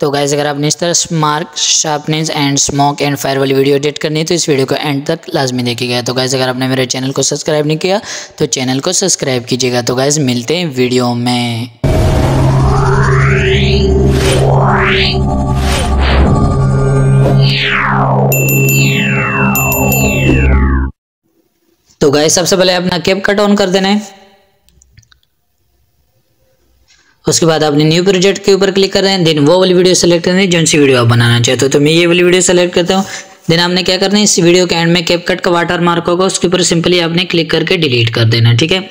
तो गाइज़ अगर आपने इस तरह स्मार्क sharpness and smoke and fire वाली वीडियो एडिट करनी है तो इस वीडियो को एंड तक लाजमी देखिएगा। तो गाइज़ अगर आपने मेरे चैनल को सब्सक्राइब नहीं किया तो चैनल को सब्सक्राइब कीजिएगा। तो गाइज़ मिलते हैं वीडियो में। तो गाइस सबसे पहले अपना कैप कट ऑन कर देना है। उसके बाद आपने न्यू प्रोजेक्ट के ऊपर क्लिक कर रहे हैं देन वो वाली वीडियो सेलेक्ट करनी है, जो सी वीडियो आप बनाना चाहते हो। तो मैं ये वाली वीडियो सेलेक्ट करता हूँ। देन आपने क्या करना है, इस वीडियो के एंड में कैप कट का वाटर मार्क होगा, उसके ऊपर सिंपली आपने क्लिक करके डिलीट कर देना, ठीक है?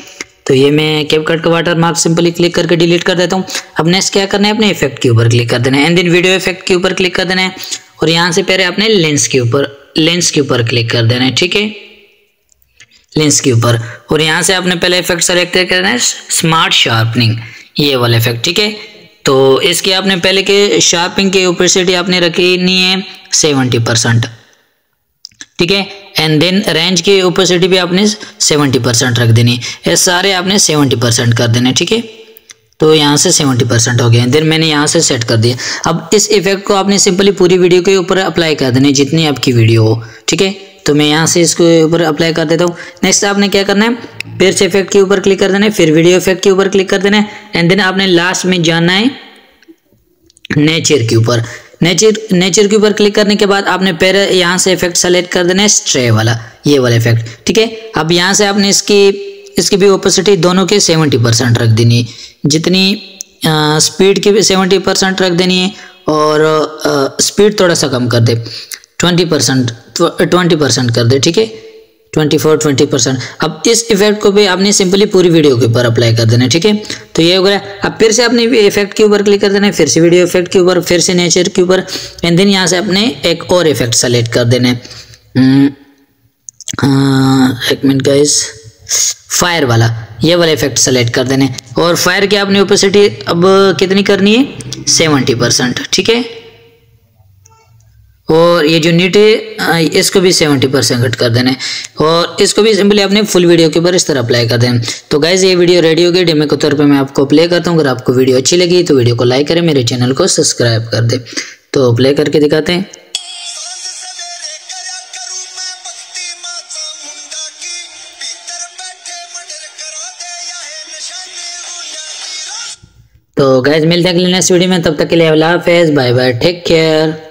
तो ये मैं कैप कट का वाटर मार्क सिंपली क्लिक करके डिलीट कर देता हूँ। अब नेक्स्ट क्या करना है, अपने इफ़ेक्ट के ऊपर क्लिक कर देना है। एंड देन वीडियो इफ़ेक्ट के ऊपर क्लिक कर देना है। और यहाँ से पहले आपने लेंस के ऊपर लेंस के ऊपर क्लिक कर देना है, ठीक है? लेंस के ऊपर। और यहाँ से आपने पहले इफ़ेक्ट सेलेक्ट करना है स्मार्ट शार्पनिंग ये वाला इफ़ेक्ट ठीक है? तो इसके आपने पहले के शार्पिंग की ओपेसिटी आपने रखी, नहीं है सेवेंटी परसेंट ठीक है? एंड देन रेंज की ओपेसिटी भी आपने सेवेंटी परसेंट रख देनी। ये सारे आपने सेवेंटी परसेंट कर देने, ठीक है? तो यहाँ से सेवेंटी परसेंट हो गया देन मैंने यहाँ से सेट कर दिया। अब इस इफ़ेक्ट को आपने सिंपली पूरी वीडियो के ऊपर अप्लाई कर देनी, जितनी आपकी वीडियो हो, ठीक है? तो मैं यहाँ से इसके ऊपर अप्लाई कर देता हूँ। नेक्स्ट आपने क्या करना है? फिर से इफ़ेक्ट के ऊपर क्लिक कर देना है, फिर वीडियो इफ़ेक्ट के ऊपर क्लिक कर देना है एंड देन आपने लास्ट में जाना है नेचर के ऊपर। नेचर नेचर के ऊपर क्लिक करने के बाद आपने फिर यहाँ से इफ़ेक्ट सेलेक्ट कर देना है स्ट्रे वाला, ये वाला इफ़ेक्ट ठीक है? अब यहाँ से आपने इसकी इसकी भी ओपोसिटी दोनों के सेवेंटी परसेंट रख देनी है। जितनी स्पीड की भी सेवेंटी परसेंट रख देनी है, और स्पीड थोड़ा सा कम कर दे। ट्वेंटी परसेंट ट्वेंटी परसेंट कर दे ठीक है? ट्वेंटी फोर ट्वेंटी परसेंट अब इस इफ़ेक्ट को भी आपने सिंपली पूरी वीडियो के ऊपर अप्लाई कर देना ठीक है? तो ये हो गया। अब फिर से आपने इफ़ेक्ट के ऊपर क्लिक कर देना फिर से वीडियो इफ़ेक्ट के ऊपर फिर से नेचर के ऊपर एंड देन यहाँ से आपने एक और इफ़ेक्ट सेलेक्ट कर देना है। हम्म, एक मिनट गाइस फायर वाला ये वाला इफ़ेक्ट सेलेक्ट कर देने और फायर की आपने ओपेसिटी अब कितनी करनी है? सेवेंटी परसेंट ठीक है? और ये जो नीट है इसको भी सेवेंटी परसेंट कट कर देना है। और इसको भी सिंपली अपने फुल वीडियो के ऊपर इस तरह अप्लाई कर दें तो गाइज़ ये वीडियो रेडी हो गई डेमो के तौर पे मैं आपको प्ले करता हूँ। अगर आपको वीडियो अच्छी लगी तो वीडियो को लाइक करें, मेरे चैनल को सब्सक्राइब कर दे। तो प्ले करके दिखाते हैं। तो गैज मिलते हैं अगले नेक्स्ट वीडियो में। तब तक के लिए, अल्लाह हाफिज़। Bye bye take care